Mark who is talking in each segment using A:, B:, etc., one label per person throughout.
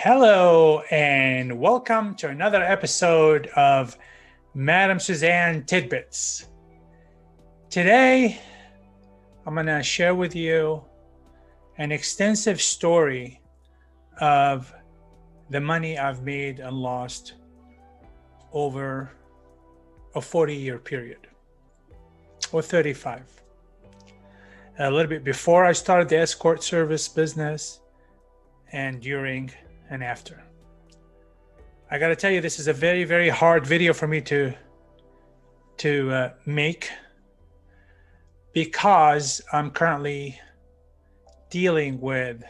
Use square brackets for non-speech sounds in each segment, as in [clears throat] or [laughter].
A: Hello, and welcome to another episode of Madam Suzanne Tidbits. Today, I'm going to share with you an extensive story of the money I've made and lost over a 40 year period or 35. A little bit before I started the escort service business and during and after. I got to tell you, this is a very, very hard video for me to to uh, make because I'm currently dealing with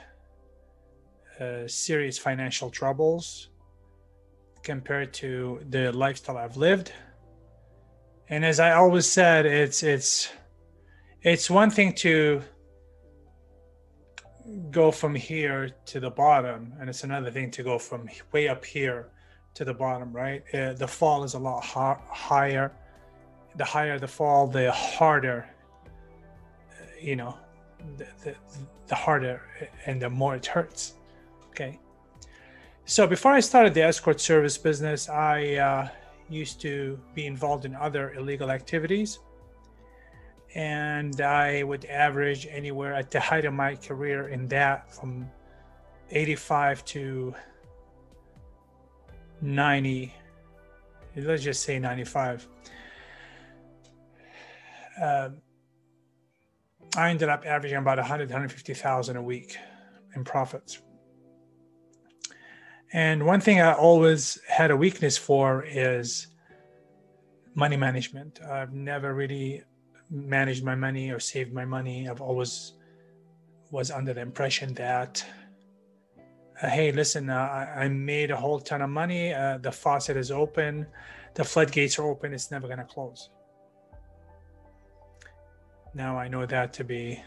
A: uh, serious financial troubles compared to the lifestyle I've lived. And as I always said, it's it's it's one thing to go from here to the bottom and it's another thing to go from way up here to the bottom right? Uh, the fall is a lot ha- higher. The higher the fall the harder uh, you know the, the, the harder and the more it hurts okay? So before i started the escort service business i uh, used to be involved in other illegal activities and I would average anywhere at the height of my career in that from 85 to 90. Let's just say 95. Uh, I ended up averaging about 100, 150,000 a week in profits. And one thing I always had a weakness for is money management. I've never really managed my money or saved my money. I've always was under the impression that, uh, hey, listen, uh, I, I, made a whole ton of money. Uh, the faucet is open, the floodgates are open. It's never going to close. Now I know that to be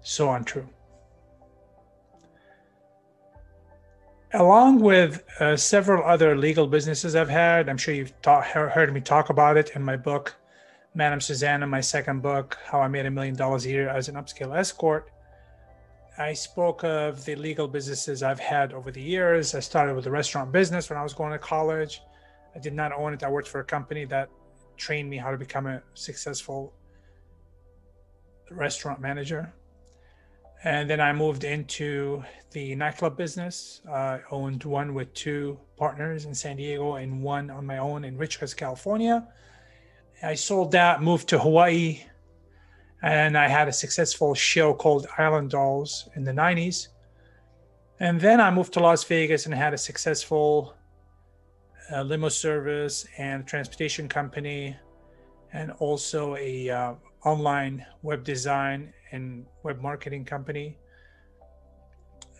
A: so untrue. Along with uh, several other legal businesses I've had, I'm sure you've heard me talk about it in my book, Madam Susanna, my second book, How I Made a Million Dollars a Year as an Upscale Escort, I spoke of the legal businesses I've had over the years. I started with the restaurant business when I was going to college. I did not own it. I worked for a company that trained me how to become a successful restaurant manager. And then I moved into the nightclub business. I owned one with two partners in San Diego and one on my own in Ridgecrest, California. I sold that, moved to Hawaii, and I had a successful show called Island Dolls in the 90s. And then I moved to Las Vegas and had a successful uh, limo service and transportation company, and also a uh, online web design and web marketing company.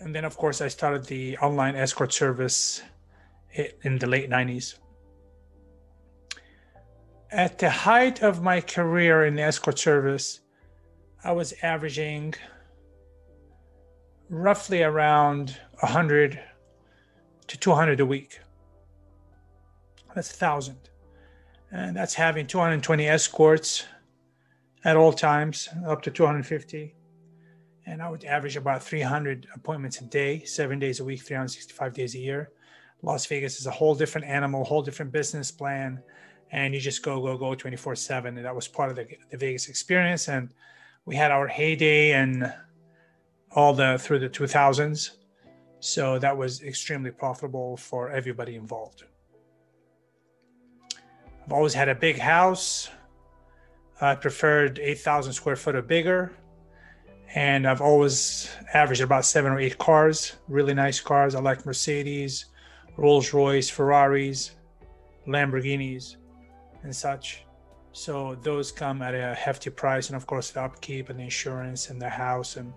A: And then, of course, I started the online escort service in the late 90s at the height of my career in the escort service, I was averaging roughly around 100 to 200 a week. That's a thousand. And that's having 220 escorts at all times, up to 250. And I would average about 300 appointments a day, seven days a week, 365 days a year. Las Vegas is a whole different animal, whole different business plan and you just go go go 24 7 and that was part of the, the vegas experience. And we had our heyday and all the through the 2000s so that was extremely profitable for everybody involved. I've always had a big house. I preferred 8000 square foot or bigger. And i've always averaged about seven or eight cars really nice cars. I like mercedes rolls royce ferraris lamborghinis and such. So those come at a hefty price, and of course the upkeep and the insurance and the house and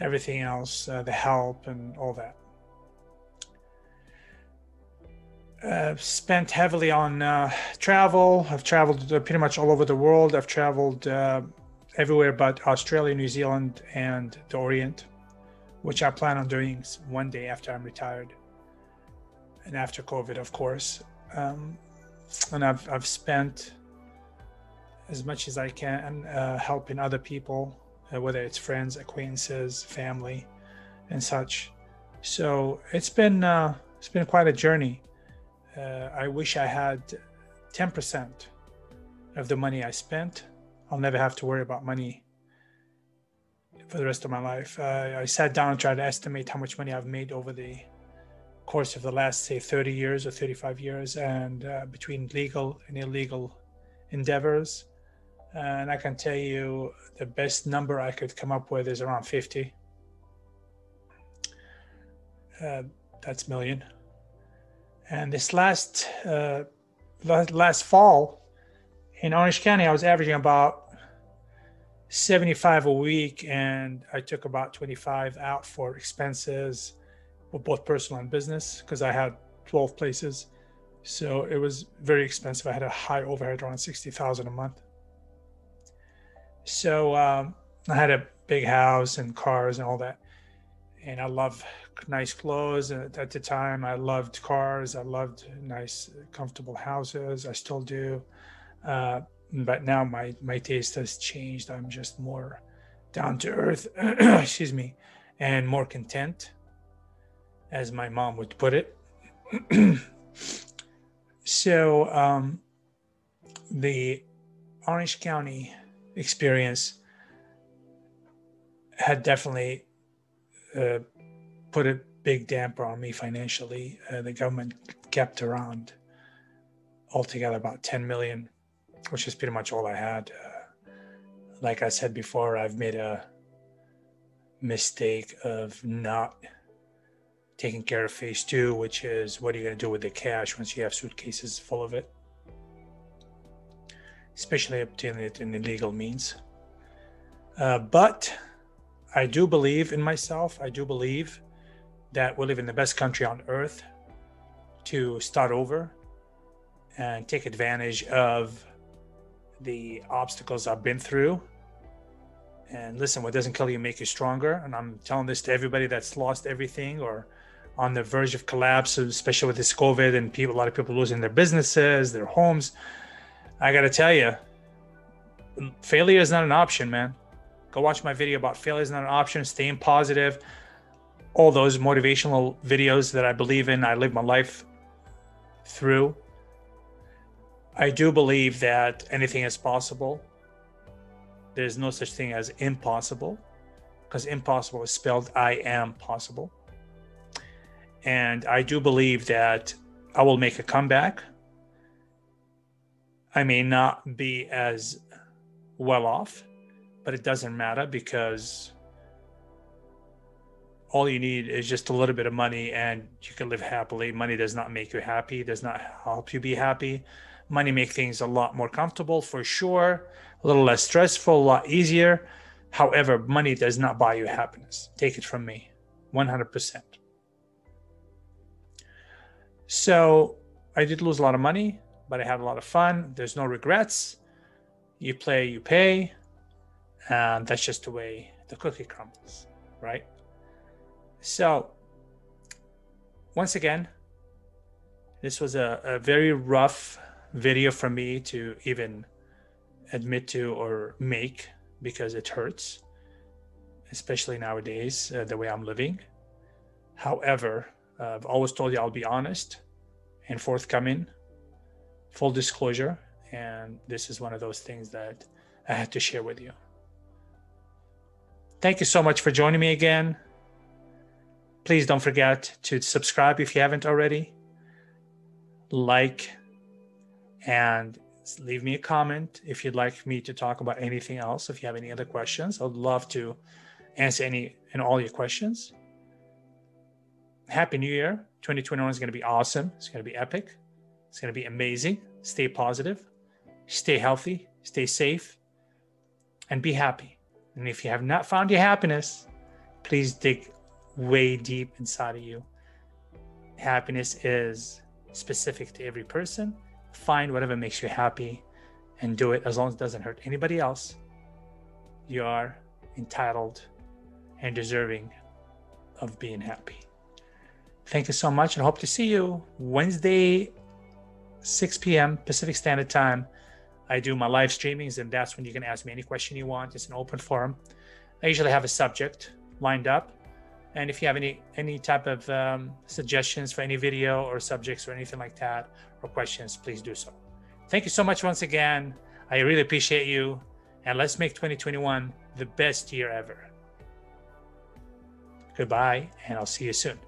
A: everything else, uh, the help and all that. Uh, spent heavily on uh, travel. I've traveled uh, pretty much all over the world. I've traveled uh, everywhere but Australia, New Zealand, and the Orient, which I plan on doing one day after I'm retired and after COVID, of course. Um, and I've I've spent as much as I can uh, helping other people, uh, whether it's friends, acquaintances, family, and such. So it's been uh, it's been quite a journey. Uh, I wish I had 10% of the money I spent. I'll never have to worry about money for the rest of my life. I sat down and tried to estimate how much money I've made over the course of the last, say, 30 years or 35 years, and uh, between legal and illegal endeavors. And I can tell you the best number I could come up with is around 50. Uh, that's million. And this last uh, last fall in Orange County, I was averaging about 75 a week, and I took about 25 out for expenses, both personal and business, because I had 12 places. So it was very expensive. I had a high overhead around 60,000 a month. So um, I had a big house and cars and all that. And I love nice clothes. At the time, I loved cars. I loved nice, comfortable houses. I still do. Uh, but now my, my taste has changed. I'm just more down to earth, [clears throat] excuse me, and more content, as my mom would put it. [clears throat] so um, the Orange County experience had definitely uh, put a big damper on me financially. Uh, the government kept around altogether about 10 million, which is pretty much all I had. Uh, like I said before, I've made a mistake of not taking care of phase two, which is what are you going to do with the cash once you have suitcases full of it? Especially obtaining it in illegal means. Uh, but I do believe in myself. I do believe that we live in the best country on earth to start over and take advantage of the obstacles I've been through. And listen, what doesn't kill you make you stronger. And I'm telling this to everybody that's lost everything or on the verge of collapse, especially with this COVID and people, a lot of people losing their businesses, their homes. I got to tell you, failure is not an option, man. Go watch my video about failure is not an option. Staying positive. All those motivational videos that I believe in, I live my life through. I do believe that anything is possible. There's no such thing as impossible because impossible is spelled I am possible. And I do believe that I will make a comeback. I may not be as well off but it doesn't matter because all you need is just a little bit of money and you can live happily. Money does not make you happy, does not help you be happy. Money make things a lot more comfortable for sure, a little less stressful, a lot easier. However, money does not buy you happiness. Take it from me, 100%. So I did lose a lot of money, but I had a lot of fun. There's no regrets. You play, you pay and that's just the way the cookie crumbles, right? So, once again, this was a, a very rough video for me to even admit to or make because it hurts, especially nowadays, uh, the way I'm living. However, uh, I've always told you I'll be honest and forthcoming, full disclosure. And this is one of those things that I had to share with you. Thank you so much for joining me again. Please don't forget to subscribe if you haven't already, like, and leave me a comment if you'd like me to talk about anything else. If you have any other questions, I'd love to answer any and all your questions. Happy New Year. 2021 is going to be awesome. It's going to be epic. It's going to be amazing. Stay positive, stay healthy, stay safe, and be happy. And if you have not found your happiness, please dig way deep inside of you. Happiness is specific to every person. Find whatever makes you happy and do it as long as it doesn't hurt anybody else. You are entitled and deserving of being happy. Thank you so much and hope to see you Wednesday, 6 p.m. Pacific Standard Time I do my live streamings, and that's when you can ask me any question you want. It's an open forum. I usually have a subject lined up, And if you have any any type of um, suggestions for any video or subjects or anything like that or questions, please do so. Thank you so much once again. I really appreciate you. And let's make 2021 the best year ever. Goodbye, and I'll see you soon.